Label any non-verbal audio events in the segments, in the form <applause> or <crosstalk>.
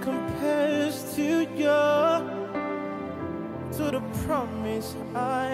compares to you, to the promise I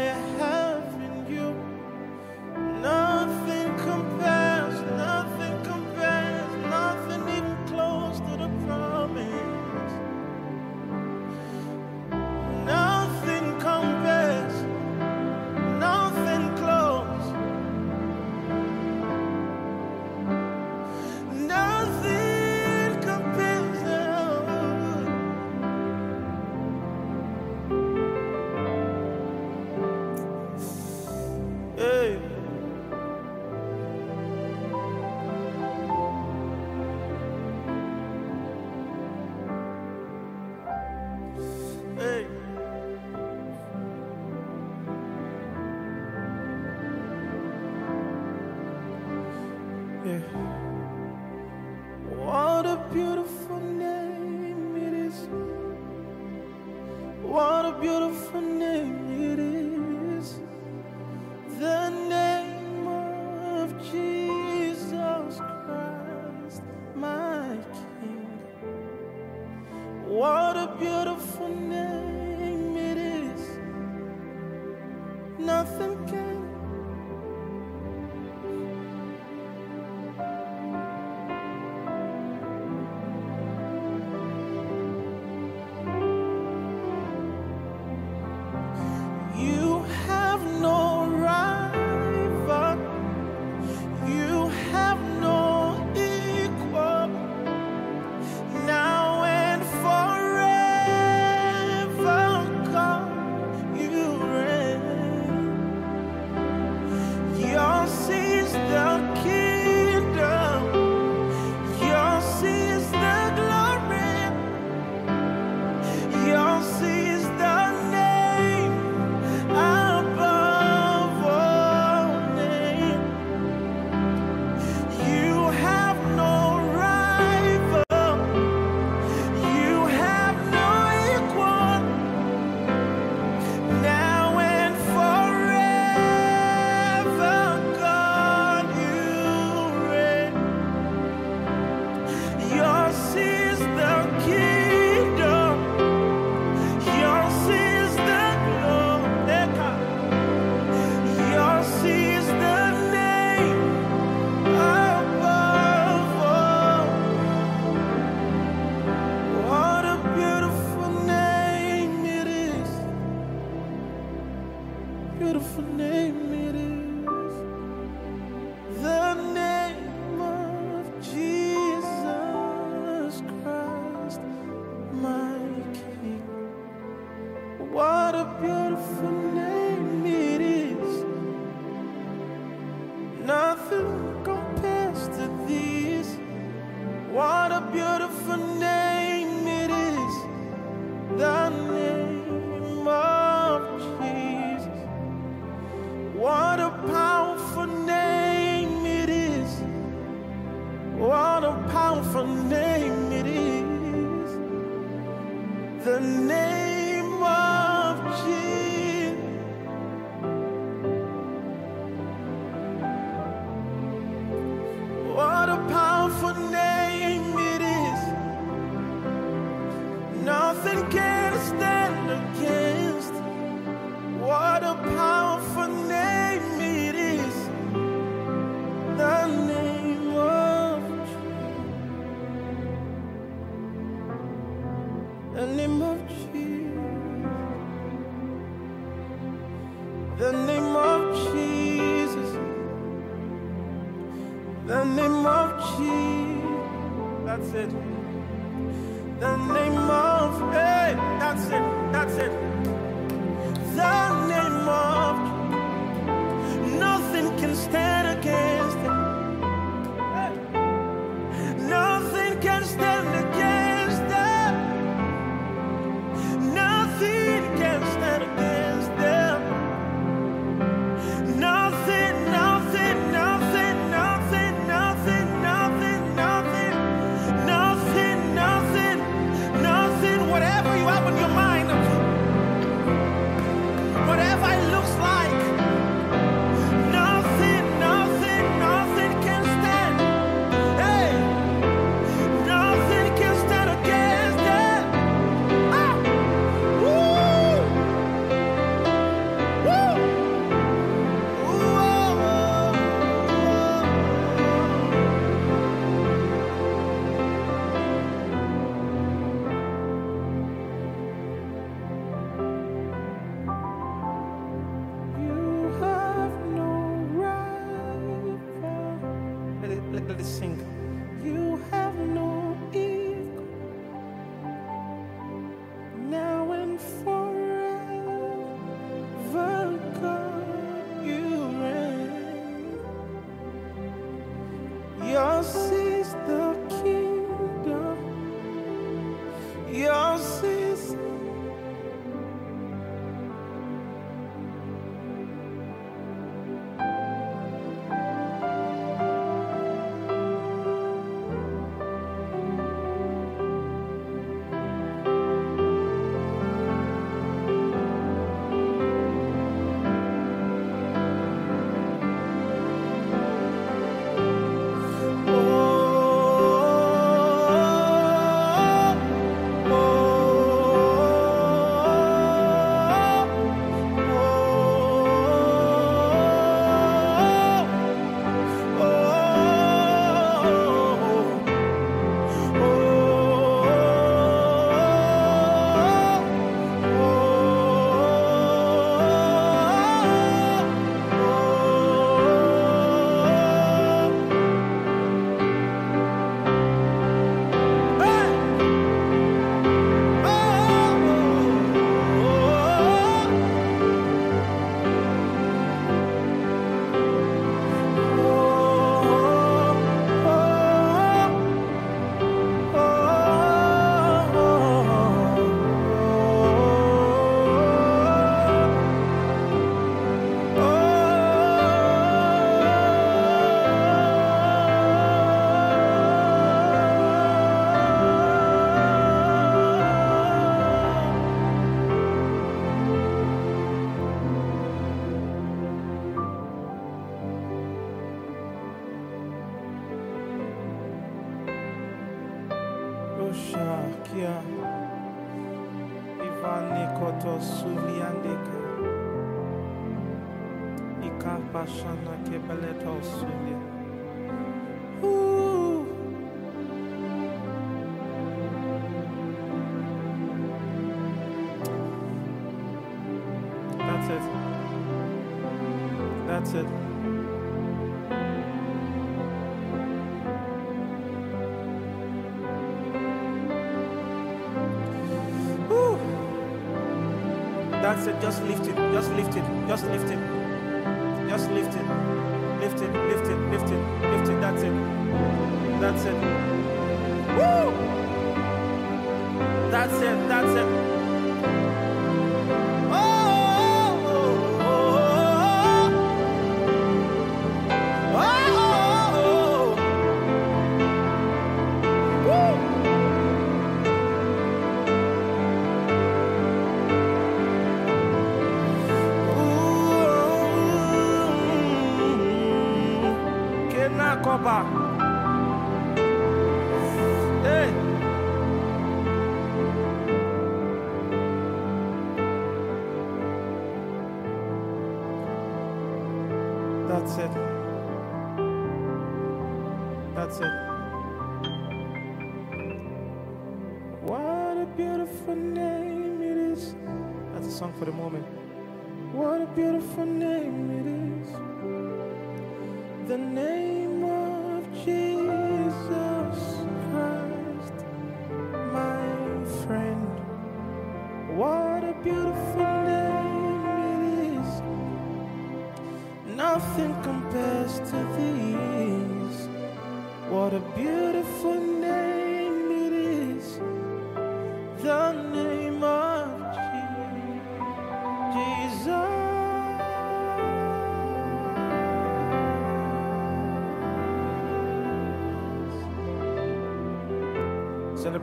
said, just lift it, just lift it, just lift it, just lift it, lift it, lift it, lift it, lift it. That's it. That's it. Woo! That's it. That's it.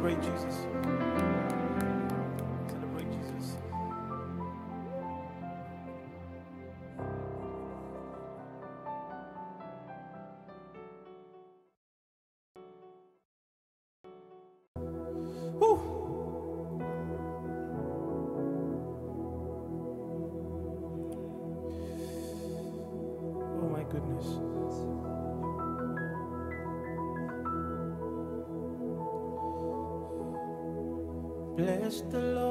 Great Jesus. the Lord.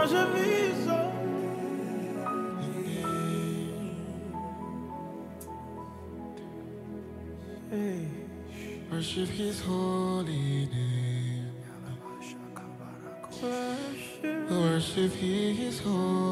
Worship his holy name. Worship his holy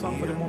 song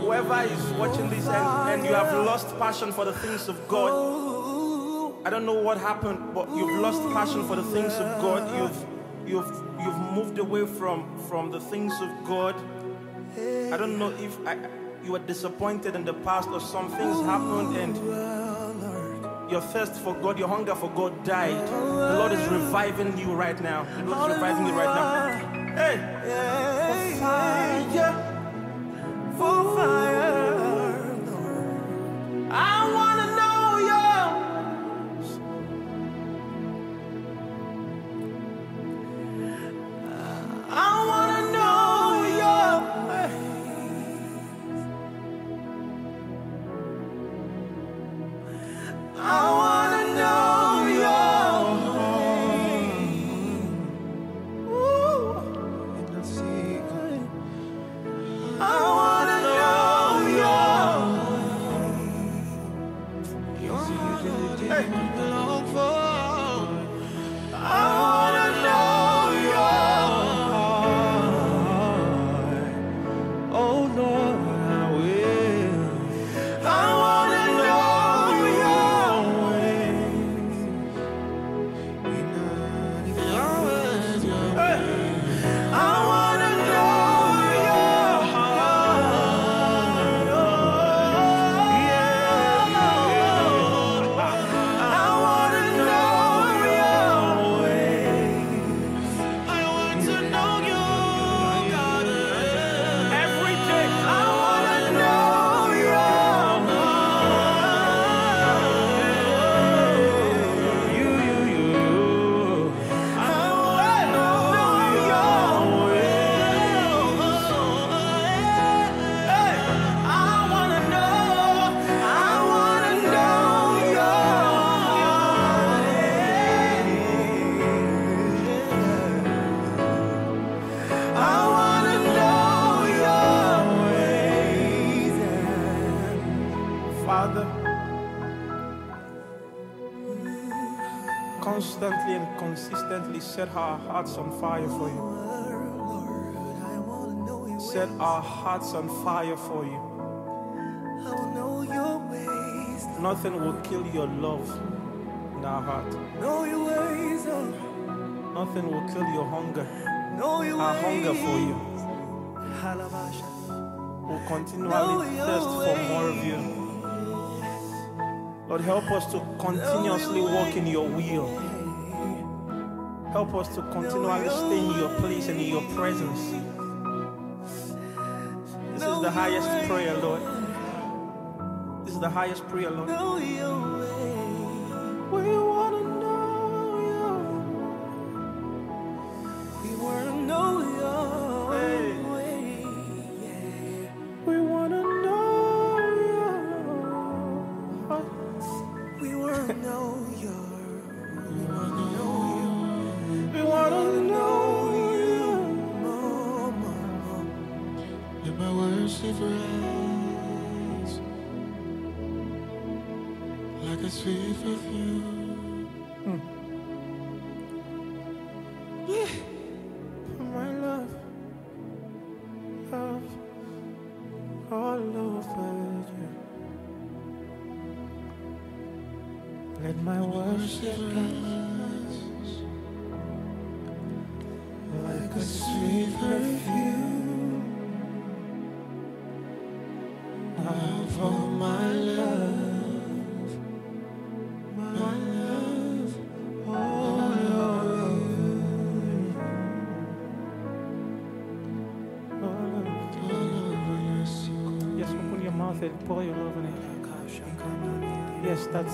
Whoever is watching this and, and you have lost passion for the things of God, I don't know what happened, but you've lost passion for the things of God. You've you've you've moved away from from the things of God. I don't know if I, you were disappointed in the past or some things happened and your thirst for God, your hunger for God died. The Lord is reviving you right now. The Lord is reviving you right now. Hey, for fire, Constantly and consistently set our hearts on fire for you. Set our hearts on fire for you. Nothing will kill your love in our heart. Nothing will kill your hunger, our hunger for you. We'll continually thirst for more of you. Lord, help us to continuously walk in your will. Help us to continually stay in your place and in your presence. This is the highest prayer, Lord. This is the highest prayer, Lord.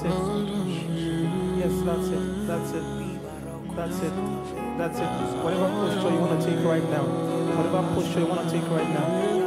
That's it. Yes, that's it. That's it. That's it. That's it. Whatever posture you want to take right now. Whatever posture you want to take right now.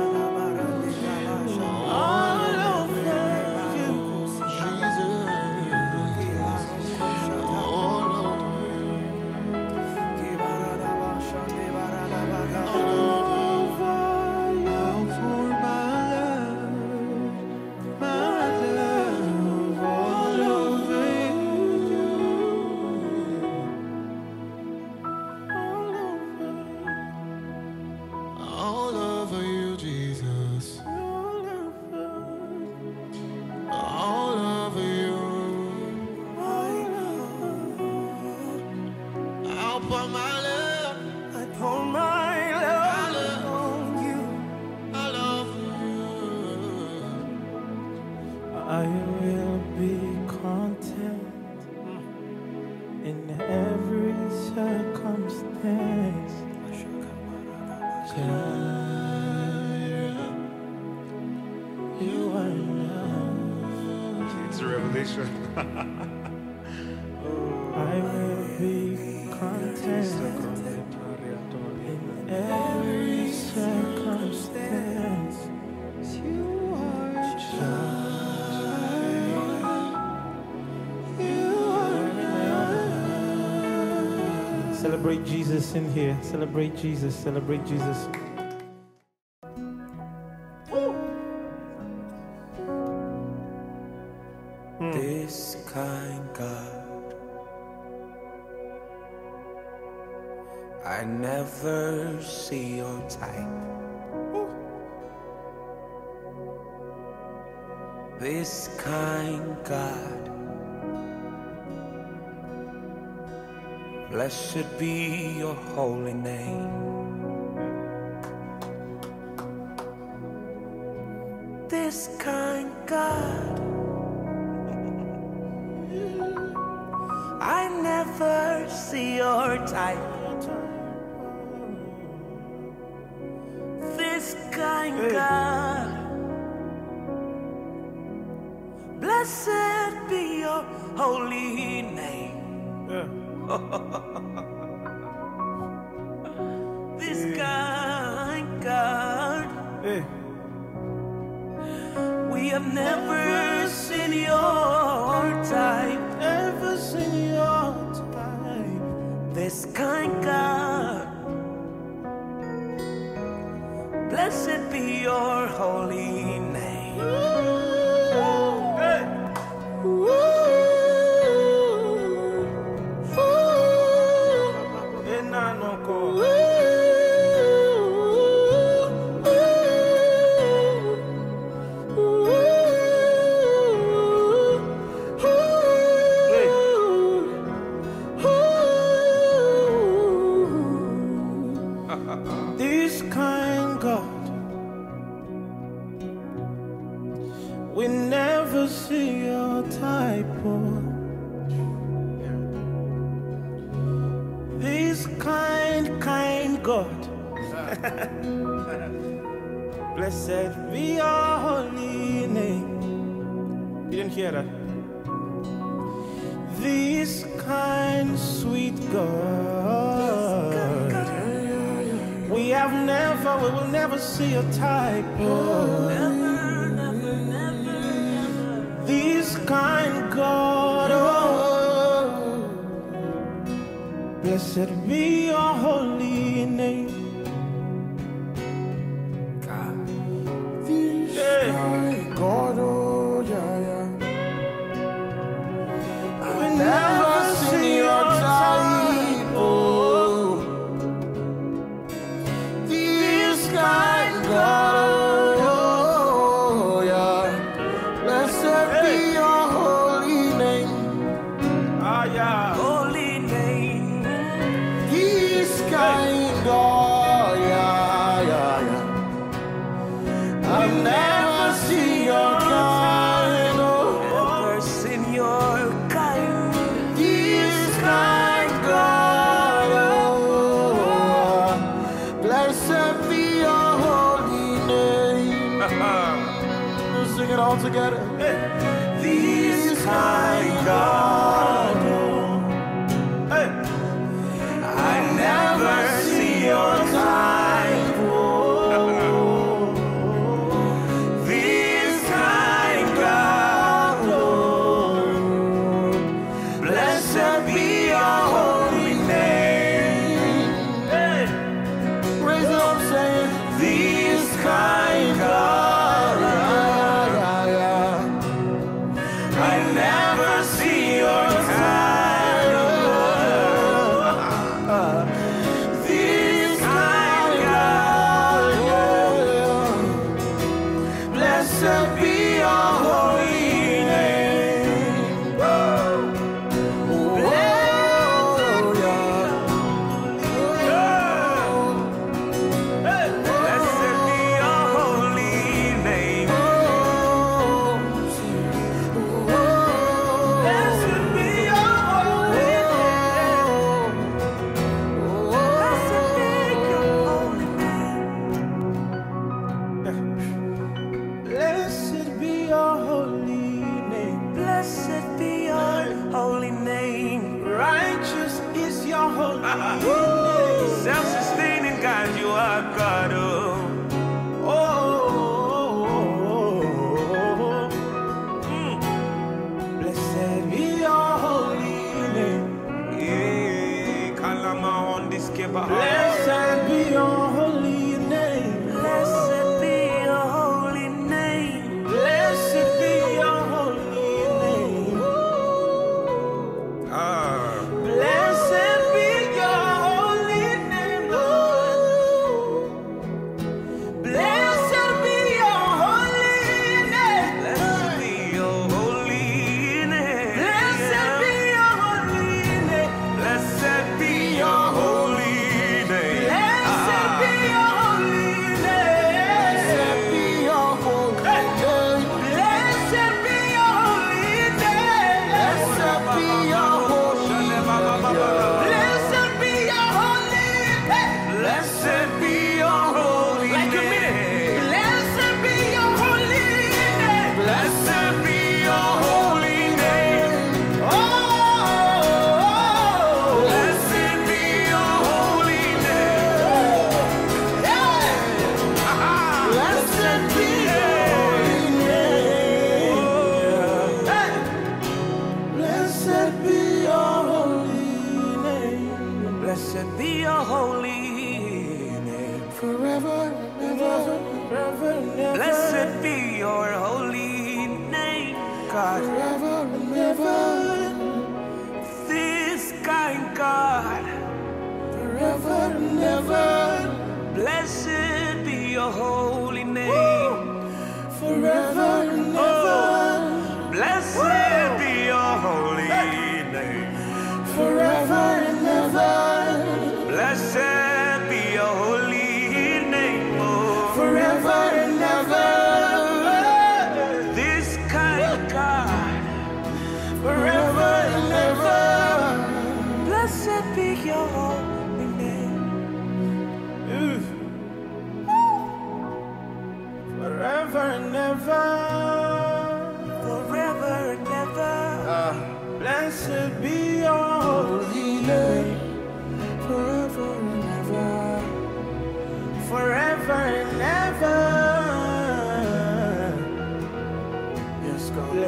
Jesus in here. Celebrate Jesus. Celebrate Jesus. Hmm. This kind God, I never see your type. This kind God. Blessed be your holy name. This kind God, I never see your type. This kind God, blessed. <laughs> this yeah. kind God, hey. we have never, never seen your type, never seen your type. This kind God, blessed be your holy.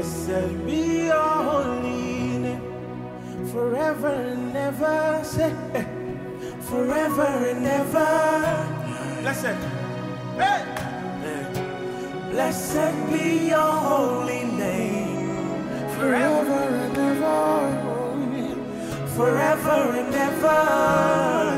Blessed be your holy name, forever and ever. Say, eh, forever and ever. Blessed. Hey. Blessed be your holy name, forever and ever. Forever and ever.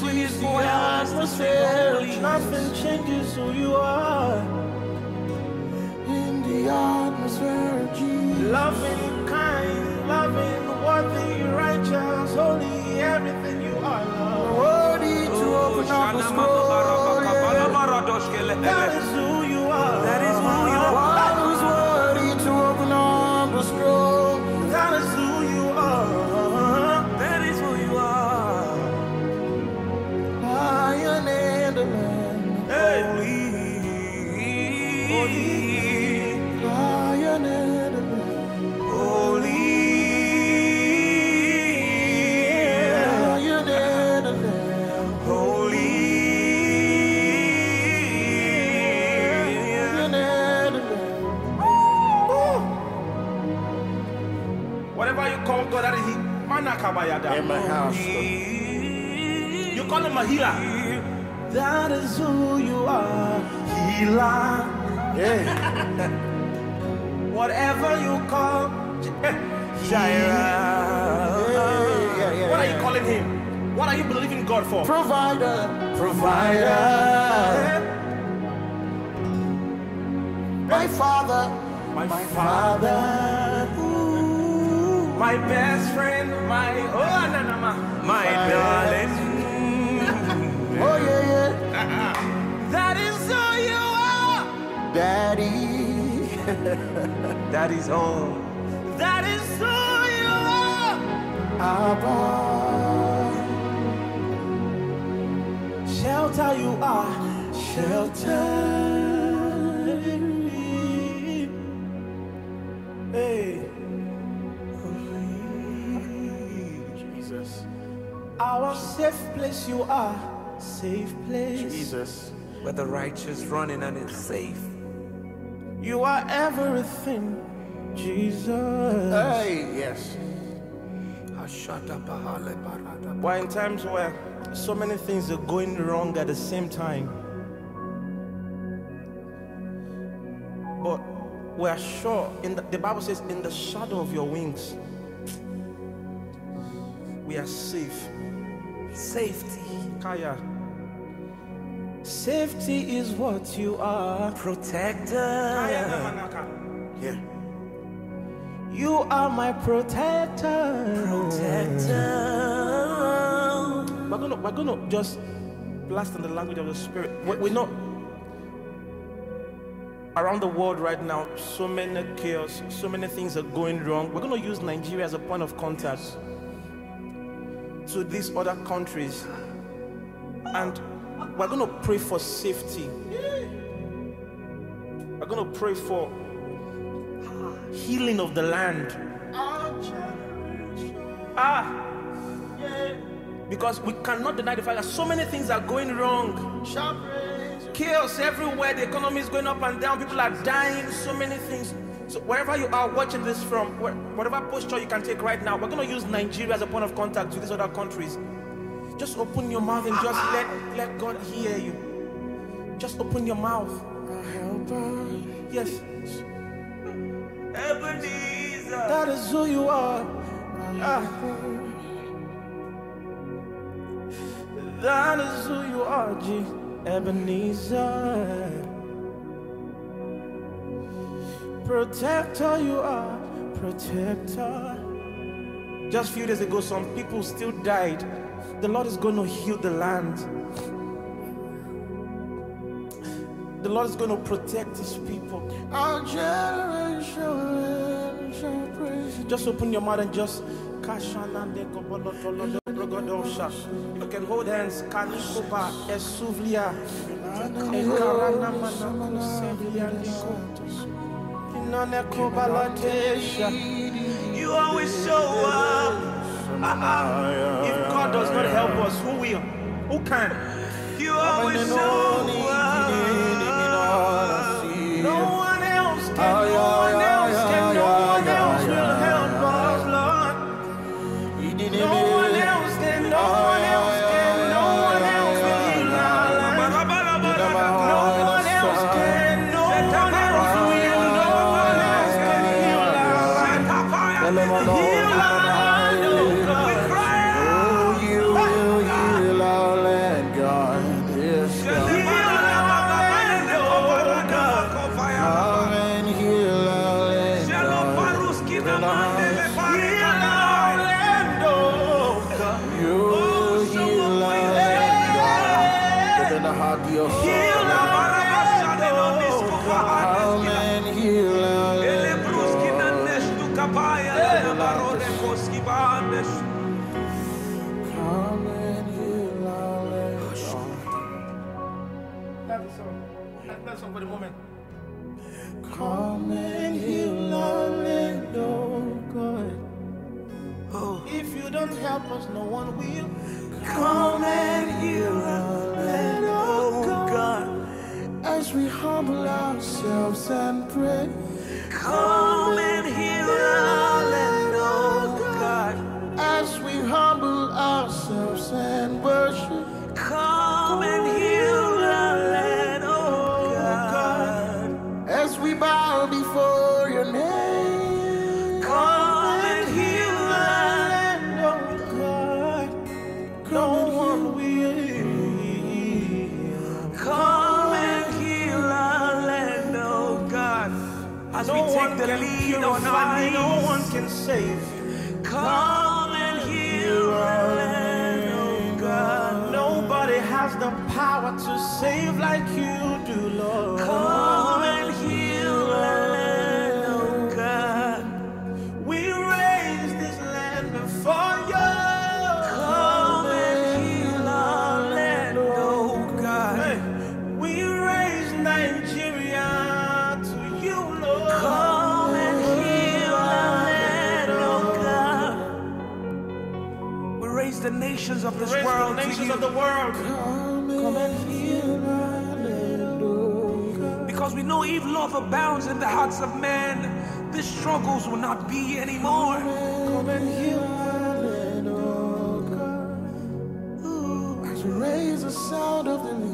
We join Manakabayada. In my house. You call Him a healer. That is who you are. Healer. Yeah. <laughs> Whatever you call. Eh, yeah, What are you calling Him? What are you believing God for? Provider. Provider. My father. My, My Father, father. my best That is all. That is who you are. Abba. Shelter you are. Shelter. Hey. Jesus, Our safe place you are. Safe place. Jesus, where the righteous running and it's safe. You are everything. Jesus. Hey, yes. Why in times where so many things are going wrong at the same time. But we're sure in the, the Bible says in the shadow of your wings we are safe. Safety. Kaya. Safety is what you are. Protector. Yeah. You are my protector. Protector. We're gonna we're gonna just blast in the language of the spirit. We're not around the world right now, so many chaos, so many things are going wrong. We're gonna use Nigeria as a point of contact to these other countries, and we're gonna pray for safety. We're gonna pray for healing of the land. Ah. Because we cannot deny the fact that so many things are going wrong. Chaos everywhere, the economy is going up and down, people are dying, so many things. So wherever you are watching this from, whatever posture you can take right now, we're going to use Nigeria as a point of contact to these other countries. Just open your mouth and just let, let God hear you. Just open your mouth. Yes. Ebenezer. That is who you are. Ah. That is who you are, G. Ebenezer. Protector, you are. Protector. Just a few days ago, some people still died. The Lord is going to heal the land. The Lord is going to protect his people. Our generation shall praise. Just open your mouth and just you can hold hands. Kanikoba, Esuvlia, Ekarana Manakusevliandiko, Inanekoba Latesha. You always show up. If does not help us, who will? Who can? You always show the lead on our purify, knees, no one can save. come and heal land, oh God. Nobody has the power to save like you nations of this the world nations of the world. Come and heal our land, oh because we know if love abounds in the hearts of men, the struggles will not be anymore. Come and heal our land, God. As we raise the sound of deliverance,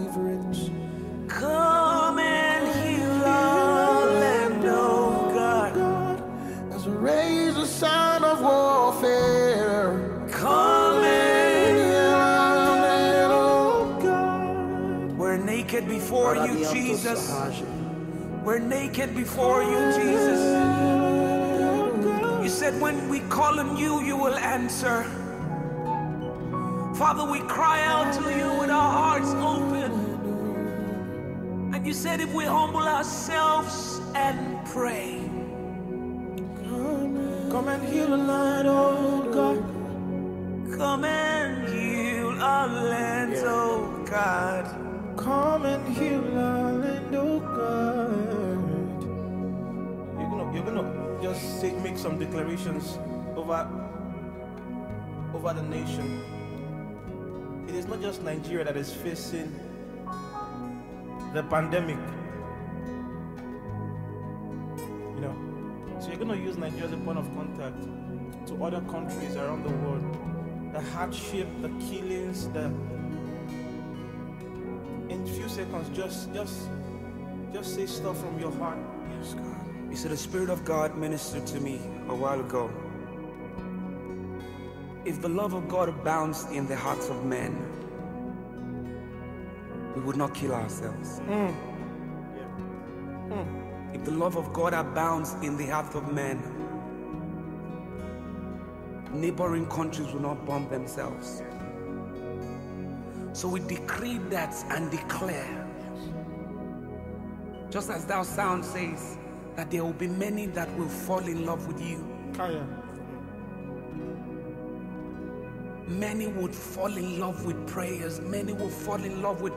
before you, Jesus. We're naked before you, Jesus. You said when we call on you, you will answer. Father, we cry out to you with our hearts open. And you said if we humble ourselves and pray, Come and heal the land, oh God. come and heal our land, oh God. Come and heal our land, oh God. You're gonna, you're gonna just say, make some declarations over, over the nation. It is not just Nigeria that is facing the pandemic. You know, so you're gonna use Nigeria as a point of contact to other countries around the world. The hardship, the killings, the seconds, just just just say stuff from your heart. Yes, God. You said the Spirit of God ministered to me a while ago. If the love of God abounds in the hearts of men, we would not kill ourselves. Mm. Mm. If the love of God abounds in the hearts of men, neighboring countries will not bomb themselves. So we decree that and declare just as thou sound says, that there will be many that will fall in love with you. Kaya. Many would fall in love with prayers. Many will fall in love with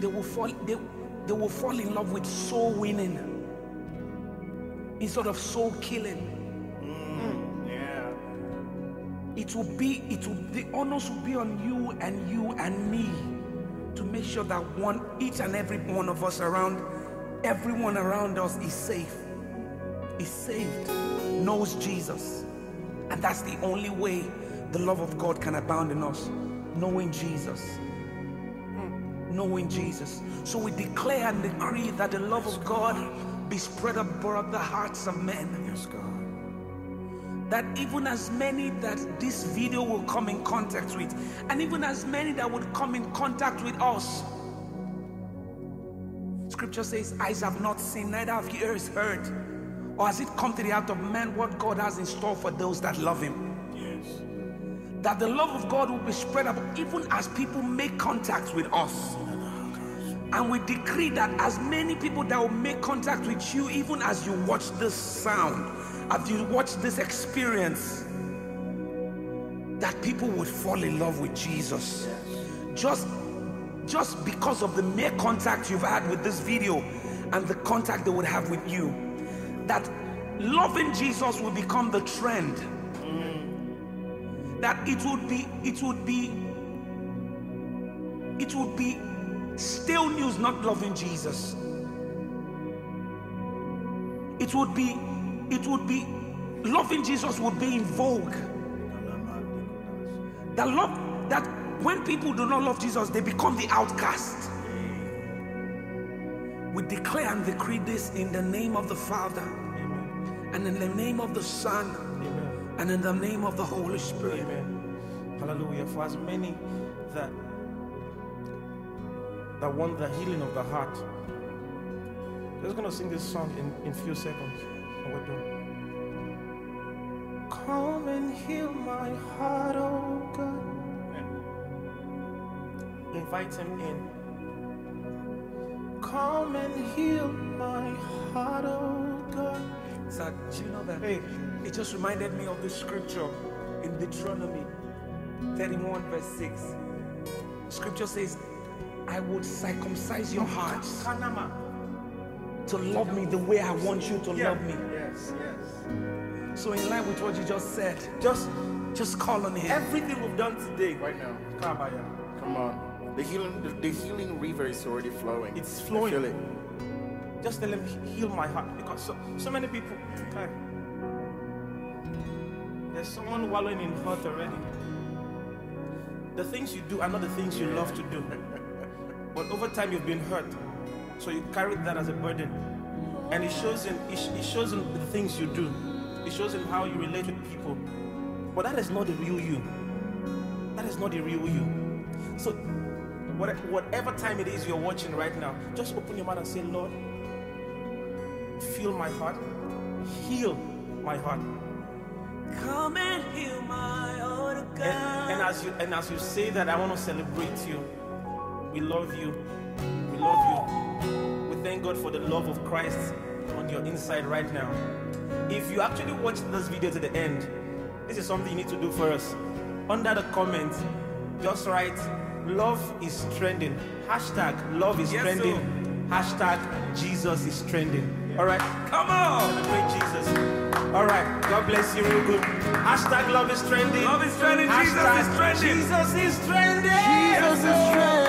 they will fall they, they will fall in love with soul winning instead of soul killing. It will be it will the honors will be on you and you and me to make sure that one each and every one of us around everyone around us is safe is saved knows jesus. And that's the only way the love of god can abound in us knowing jesus. Knowing jesus. So we declare and decree that the love of god be spread abroad the hearts of men. Yes god that even as many that this video will come in contact with, and even as many that would come in contact with us. Scripture says, Eyes have not seen, neither have ears heard, or has it come to the heart of man what God has in store for those that love Him. Yes. That the love of God will be spread up even as people make contact with us. And we decree that as many people that will make contact with you, even as you watch this sound, as you watch this experience, that people would fall in love with Jesus. Just just because of the mere contact you've had with this video and the contact they would have with you, that loving Jesus will become the trend. That it would be, it would be, it would be still news not loving Jesus. It would be, it would be, loving Jesus would be in vogue. That love, that when people do not love Jesus, they become the outcast. We declare and decree this in the name of the Father, and in the name of the Son, Amen. and in the name of the Holy Spirit. Amen. Hallelujah. For as many that that want the healing of the heart. I'm just gonna sing this song in, in few seconds. And we're done. Come and heal my heart, oh God. Invite him in. Come and heal my heart, oh God. Do you know that? Hey, It just reminded me of the scripture in Deuteronomy 31, verse 6. Scripture says, I would circumcise your hearts to love me the way I want you to Yeah. love me. Yes, yes. So, in line with what you just said, Just just call on Him. everything we've done today. Right now. Come on. The healing, the, the healing river is already flowing. It's I flowing. feel it. Just tell him heal my heart because so, so many people. Hey, there's someone wallowing in hurt already. The things you do are not the things you love to do. <laughs> But over time you've been hurt. So you carry that as a burden. And it shows in it, shows in the things you do. It shows in how you relate with people. But that is not the real you. That is not the real you. So whatever time it is you're watching right now, just open your mouth and say, Lord, feel my heart, heal my heart. Come and heal my heart, oh God. And, and as you and as you say that, I want to celebrate you. We love you. We love you. We thank God for the love of Christ on your inside right now. If you actually watch this video to the end, this is something you need to do for us. Under the comment, just write love is trending. Hashtag love is Yes, trending. sir. Hashtag Jesus is trending. All right. Come on! Celebrate Jesus. All right. God bless you real good. Hashtag love is trending. Love is trending. Jesus Hashtag is trending. Jesus is trending.